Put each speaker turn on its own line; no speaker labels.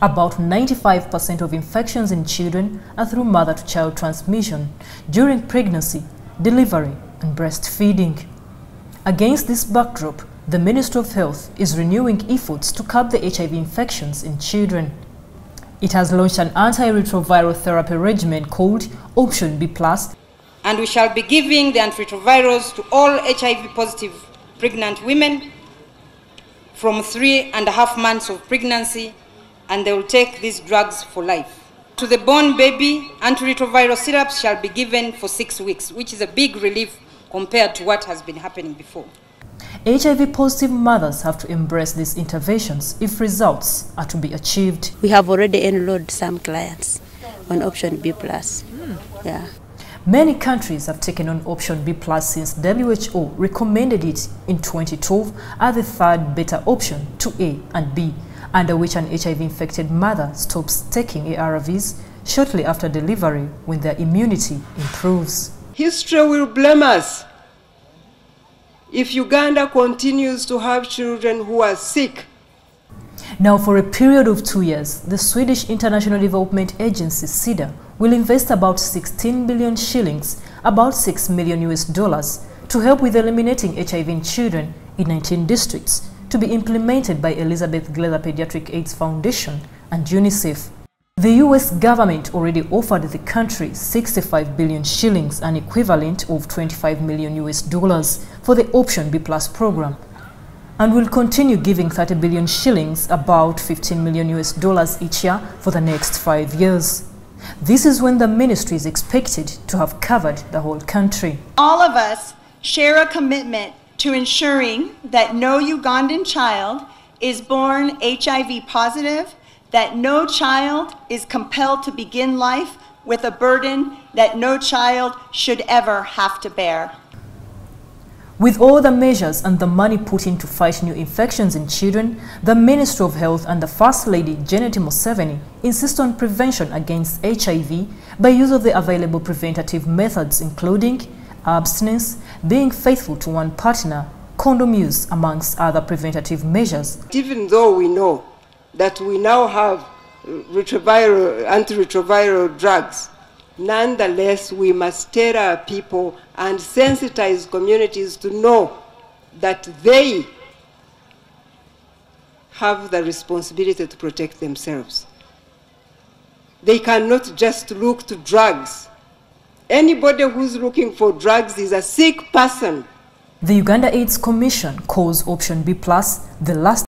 About 95% of infections in children are through mother-to-child transmission during pregnancy, delivery and breastfeeding. Against this backdrop, the Ministry of Health is renewing efforts to curb the HIV infections in children. It has launched an antiretroviral therapy regimen called Option B+,
and we shall be giving the antiretrovirals to all HIV-positive pregnant women from three and a half months of pregnancy, and they will take these drugs for life. To the born baby, antiretroviral syrups shall be given for six weeks, which is a big relief compared to what has been happening before.
HIV-positive mothers have to embrace these interventions if results are to be achieved.
We have already enrolled some clients on option B+. Mm. Yeah.
Many countries have taken on option B plus since WHO recommended it in 2012 as the third better option to A and B, under which an HIV-infected mother stops taking ARVs shortly after delivery when their immunity improves.
History will blame us if Uganda continues to have children who are sick.
Now, for a period of two years, the Swedish International Development Agency, SIDA, will invest about 16 billion shillings, about 6 million US dollars, to help with eliminating HIV in children in 19 districts, to be implemented by Elizabeth Glaser Pediatric AIDS Foundation and UNICEF. The US government already offered the country 65 billion shillings, an equivalent of 25 million US dollars, for the Option B Plus program, and will continue giving 30 billion shillings, about 15 million US dollars each year for the next five years. This is when the ministry is expected to have covered the whole country.
All of us share a commitment to ensuring that no Ugandan child is born HIV positive that no child is compelled to begin life with a burden that no child should ever have to bear.
With all the measures and the money put in to fight new infections in children, the Ministry of Health and the First Lady Janet Museveni insist on prevention against HIV by use of the available preventative methods including abstinence, being faithful to one partner, condom use amongst other preventative measures.
Even though we know that we now have retroviral, antiretroviral drugs, nonetheless, we must tell our people and sensitize communities to know that they have the responsibility to protect themselves. They cannot just look to drugs. Anybody who's looking for drugs is a sick person.
The Uganda AIDS Commission calls Option B Plus the last